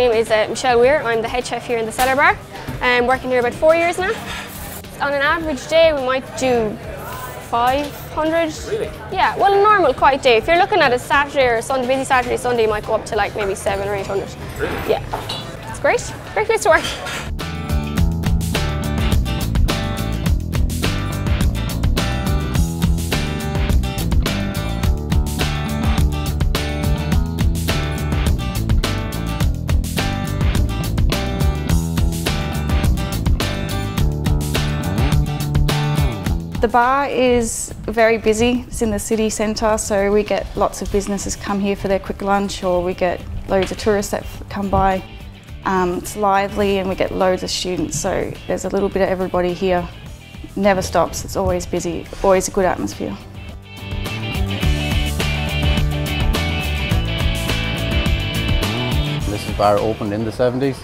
name is uh, Michelle Weir. I'm the head chef here in the Cellar Bar. I'm working here about four years now. On an average day, we might do 500. Really? Yeah, well, a normal quiet day. If you're looking at a Saturday or a Sunday, busy Saturday, Sunday, you might go up to like maybe seven or 800. Really? Yeah. It's great. Great place to work. The bar is very busy. It's in the city centre, so we get lots of businesses come here for their quick lunch, or we get loads of tourists that come by. Um, it's lively, and we get loads of students, so there's a little bit of everybody here. Never stops. It's always busy. Always a good atmosphere. This bar opened in the 70s.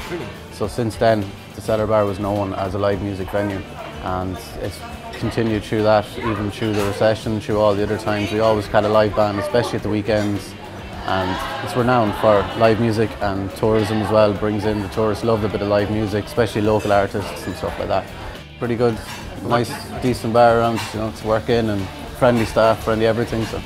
So since then, the Cellar Bar was known as a live music venue and it's continued through that, even through the recession, through all the other times. We always had a live band, especially at the weekends. And it's renowned for live music and tourism as well, brings in the tourists, love a bit of live music, especially local artists and stuff like that. Pretty good, nice, decent bar around, you know, to work in and friendly staff, friendly everything. So.